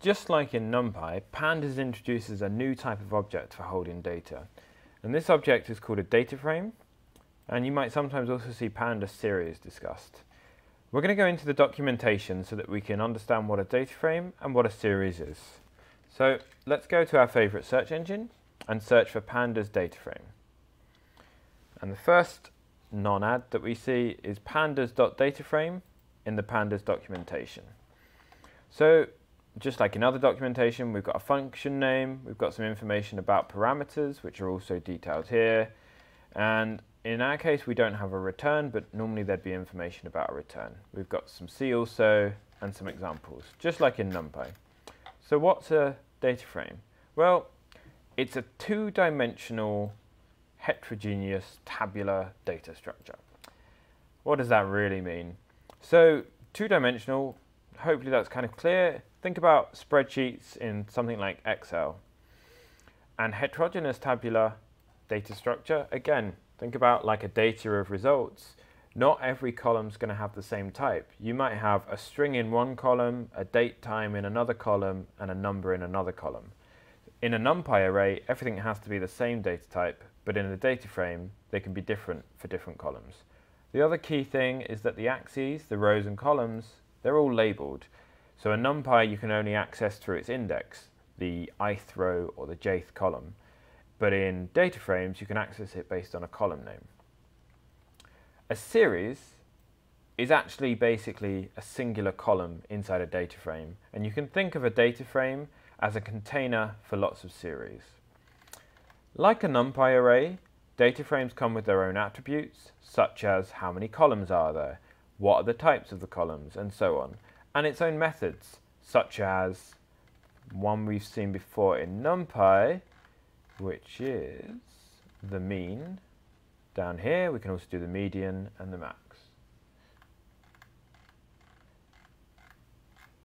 Just like in NumPy, Pandas introduces a new type of object for holding data. And this object is called a data frame, and you might sometimes also see Pandas series discussed. We're going to go into the documentation so that we can understand what a data frame and what a series is. So let's go to our favorite search engine and search for Pandas data frame. And the first non-ad that we see is pandas.dataframe in the pandas documentation. So just like in other documentation, we've got a function name, we've got some information about parameters, which are also detailed here. And in our case, we don't have a return, but normally there'd be information about a return. We've got some see also and some examples, just like in NumPy. So what's a data frame? Well, it's a two-dimensional heterogeneous tabular data structure. What does that really mean? So two-dimensional, hopefully that's kind of clear. Think about spreadsheets in something like Excel. And heterogeneous tabular data structure, again, think about like a data of results. Not every column is going to have the same type. You might have a string in one column, a date time in another column, and a number in another column. In a NumPy array, everything has to be the same data type, but in a data frame, they can be different for different columns. The other key thing is that the axes, the rows and columns, they're all labeled. So a NumPy you can only access through its index, the ith row or the jth column. But in data frames, you can access it based on a column name. A series is actually basically a singular column inside a data frame. And you can think of a data frame as a container for lots of series. Like a NumPy array, data frames come with their own attributes, such as how many columns are there, what are the types of the columns, and so on and its own methods, such as one we've seen before in NumPy, which is the mean. Down here, we can also do the median and the map.